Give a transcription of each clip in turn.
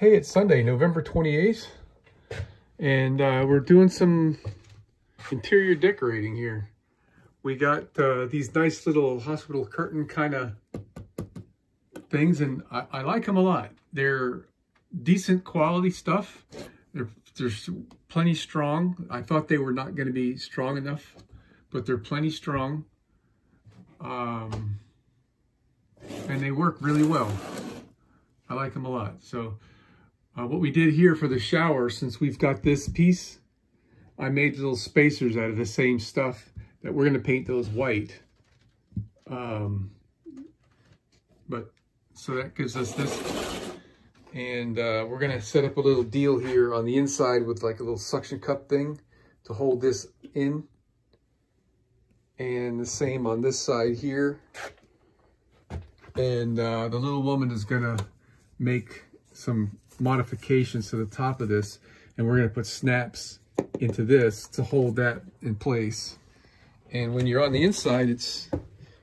Hey, it's Sunday, November 28th, and uh, we're doing some interior decorating here. We got uh, these nice little hospital curtain kind of things, and I, I, like them a lot. They're decent quality stuff. They're, they're plenty strong. I thought they were not going to be strong enough, but they're plenty strong. Um, and they work really well. I like them a lot. So uh, what we did here for the shower, since we've got this piece, I made little spacers out of the same stuff that we're going to paint those white. Um, but so that gives us this. And uh, we're going to set up a little deal here on the inside with like a little suction cup thing to hold this in. And the same on this side here. And uh, the little woman is going to make some modifications to the top of this and we're going to put snaps into this to hold that in place. And when you're on the inside, it's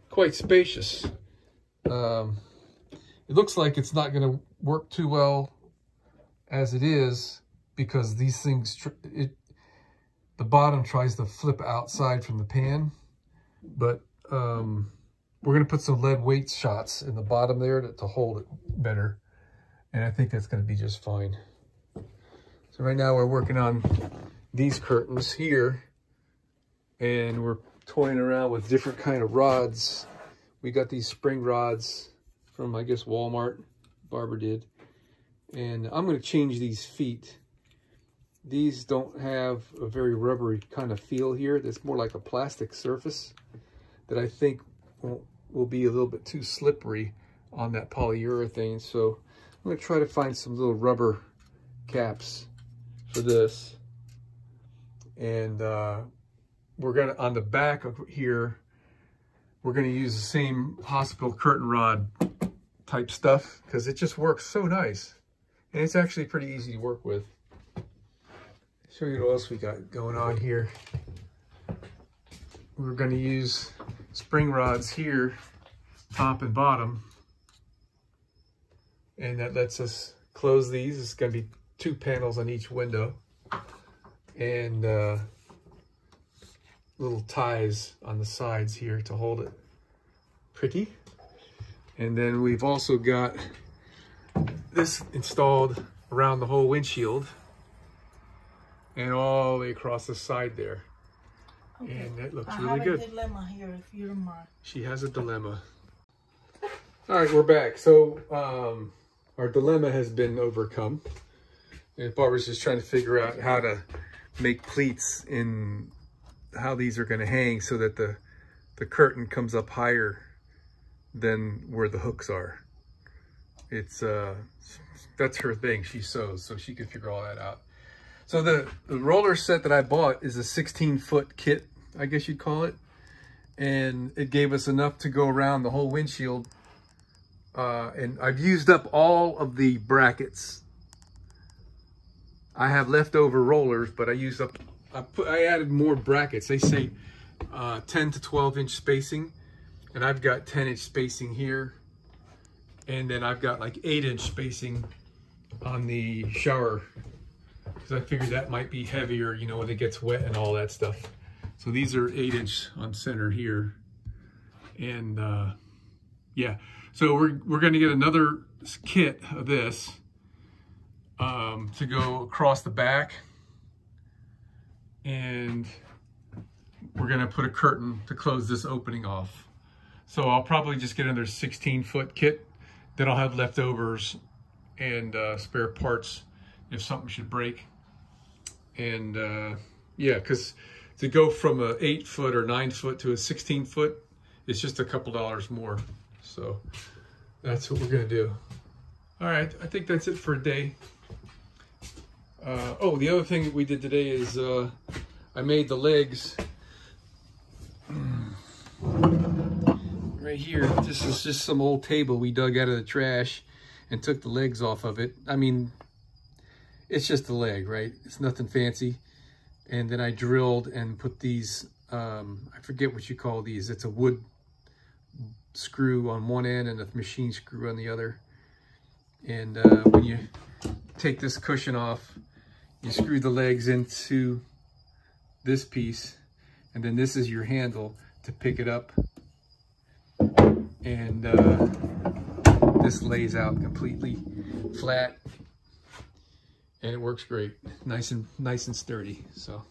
quite spacious. Um, it looks like it's not going to work too well as it is because these things, it, the bottom tries to flip outside from the pan, but um, we're going to put some lead weight shots in the bottom there to, to hold it better. And I think that's going to be just fine. So right now we're working on these curtains here. And we're toying around with different kind of rods. We got these spring rods from, I guess, Walmart. Barbara did. And I'm going to change these feet. These don't have a very rubbery kind of feel here. It's more like a plastic surface that I think will, will be a little bit too slippery on that polyurethane. So I'm to try to find some little rubber caps for this. And uh, we're to, on the back of here, we're to use the same hospital curtain rod type stuff because it just works so nice. And it's actually pretty easy to work with. Show you what else we got going on here. We're to use spring rods here, top and bottom, and that lets us close these. It's going to be two panels on each window and uh, little ties on the sides here to hold it pretty. And then we've also got this installed around the whole windshield and all the way across the side there. Okay. And it looks I really good. dilemma here, if you don't mind. She has a dilemma. All right, we're back. So, um, our dilemma has been overcome. And Barbara's just trying to figure out how to make pleats in how these are going to hang so that the, the curtain comes up higher than where the hooks are. It's, uh, that's her thing. She sews, so she can figure all that out. So the, the roller set that I bought is a 16 foot kit, I guess you'd call it. And it gave us enough to go around the whole windshield uh, and I've used up all of the brackets. I have leftover rollers, but I used up, I, put, I added more brackets. They say uh, 10 to 12 inch spacing, and I've got 10 inch spacing here. And then I've got like eight inch spacing on the shower because I figured that might be heavier, you know, when it gets wet and all that stuff. So these are eight inch on center here. And uh, yeah, so we're, we're going to get another kit of this um, to go across the back. And we're going to put a curtain to close this opening off. So I'll probably just get another 16 foot kit. Then I'll have leftovers and uh, spare parts if something should break. And uh, yeah, because to go from a eight foot or nine foot to a 16 foot, it's just a couple dollars more. So that's what we're gonna do. All right, I think that's it for a day. Uh, oh, the other thing we did today is uh, I made the legs right here. This is just some old table we dug out of the trash and took the legs off of it. I mean, it's just a leg, right? It's nothing fancy. And then I drilled and put these, um, I forget what you call these. It's a wood screw on one end and a machine screw on the other. And uh, when you take this cushion off, you screw the legs into this piece, and then this is your handle to pick it up. And uh, this lays out completely flat and it works great. Nice and nice and sturdy. So